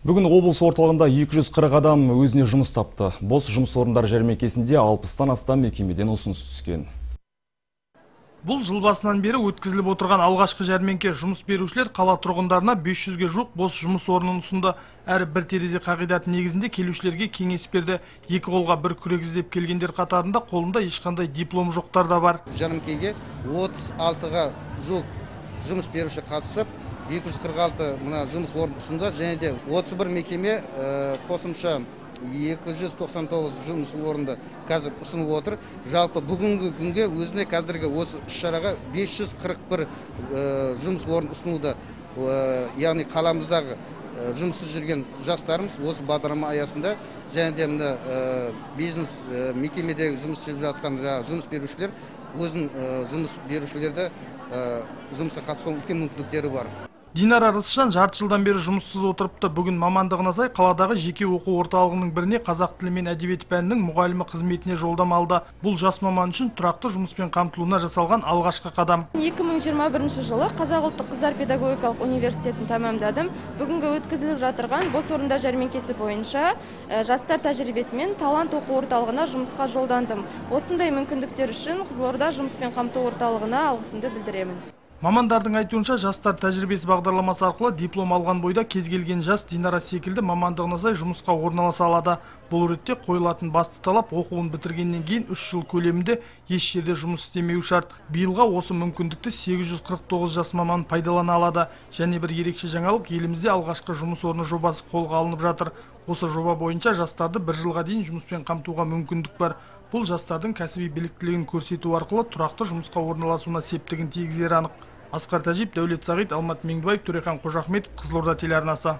Бүгін облыс орталығында 240 адам өзіне жұмыс тапты. Бос жұмыс орындар жәрмеңкесінде 60-тан астам мекемеден ұсыныс түскен. Бұл жыл басынан бері өткізіліп отырған алғашқы жәрмеңке жұмыс берушілер қала тұрғындарына 500-ге жуық бос жұмыс орнын ұсынды. Әрі бір терезе қағидаты негізінде келушілерге кеңес берді. Екі қолға бір күрек іздеп келгендер қатарында қолында ешқандай диплом жоқтар да бар. жәрмеңкеге 36-ға жуық жұмыс беруші қатысып 246 мына жұмыс орнын ұсынды. Және де 31 мекеме ә, қосымша 299 жұмыс орынды қазір ұсынып отыр. Жалпы бүгінгі күнге өзіне қазіргі осы іс шараға 541 ә, жұмыс орнын ұсынуда ә, яғни қаламыздағы ә, жұмыссыз жүрген жастарымыз осы бағдарлама аясында және де мына бизнес мекемедегі жұмыс істеп жатқан жұмыс берушілер өзінің ә, жұмыс берушілерді жұмысқа қатысуға үлкен мүмкіндіктері бар. Динара Рысжан жарты жылдан бері жұмыссыз отырыпты. Бүгін мамандығына сай қаладағы жеке оқу орталығының біріне қазақ тілі мен әдебиет пәнінің мұғалімі қызметіне жолдама алды. Бұл жас маман үшін тұрақты жұмыспен қамтылуына жасалған алғашқы қадам. 2021 жылы Қазақ ұлттық қыздар педагогикалық университетін тәмамдадым. Бүгінгі өткізіліп жатырған бос орында жәрмеңкесі бойынша жастар тәжірибесімен талант оқу орталығына жұмысқа жолдандым. Осындай мүмкіндіктер үшін Қызылорда жұмыспен қамту орталығына алғысымды білдіремін. Мамандардың айтуынша жастар тәжірибесі бағдарламасы арқылы диплом алған бойда кез келген жас Динара секілді мамандығына сай жұмысқа орналаса алады. Бұл ретте қойылатын басты талап оқуын бітіргеннен кейін 3 жыл көлемінде еш жерде жұмыс істемеу шарт. Биылға осы мүмкіндікті 849 жас маман пайдалана алады. Және бір ерекше жаңалық елімізде алғашқы жұмыс орны жобасы қолға алынып жатыр. Осы жоба бойынша жастарды бір жылға дейін жұмыспен қамтуға мүмкіндік бар. Бұл жастардың кәсіби біліктілігін көрсету арқылы тұрақты жұмысқа орналасуына септігін тигізері анық. Асқар Тәжип, Дәулет Сағит, Алмат Меңдібаев, Төрехан Қожахметов, Қызылорда телеарнасы.